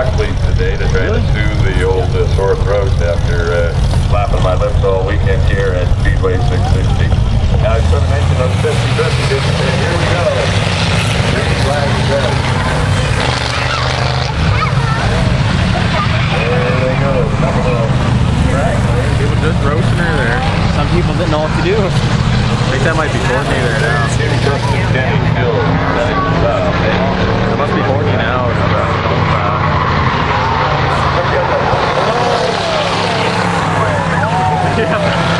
buckwheat today to try to soothe the old uh, sore throat after uh, slapping my lips all weekend here at Speedway 660. Now, I should have mentioned those 50 50 didn't Here we go. Green flag is red. There they go. Couple of tracks. People just roasting her there. Some people didn't know what to do. I think that might be Courtney there now. Jimmy Justin Kenny still setting up. It must be Courtney now. Did